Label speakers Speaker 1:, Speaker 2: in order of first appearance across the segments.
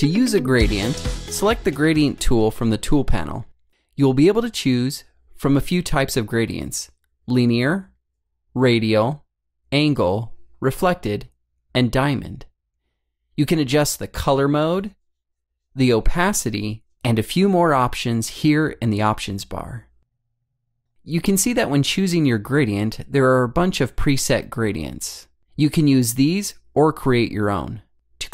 Speaker 1: To use a gradient, select the gradient tool from the tool panel. You will be able to choose from a few types of gradients linear, radial, angle, reflected, and diamond. You can adjust the color mode, the opacity, and a few more options here in the options bar. You can see that when choosing your gradient, there are a bunch of preset gradients. You can use these or create your own.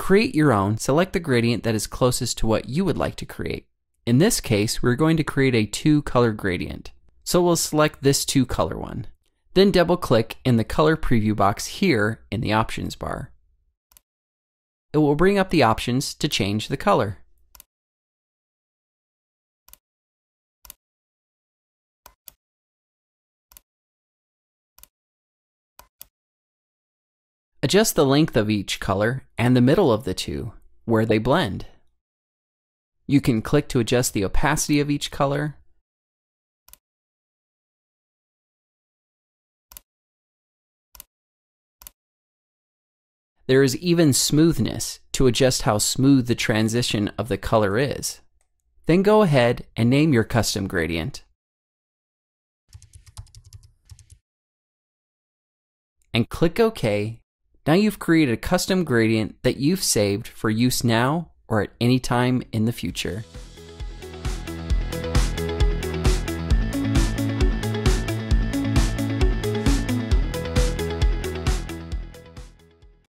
Speaker 1: Create your own, select the gradient that is closest to what you would like to create. In this case, we're going to create a two color gradient. So we'll select this two color one. Then double click in the color preview box here in the options bar. It will bring up the options to change the color. Adjust the length of each color and the middle of the two, where they blend. You can click to adjust the opacity of each color. There is even smoothness to adjust how smooth the transition of the color is. Then go ahead and name your custom gradient. And click OK now you've created a custom gradient that you've saved for use now or at any time in the future.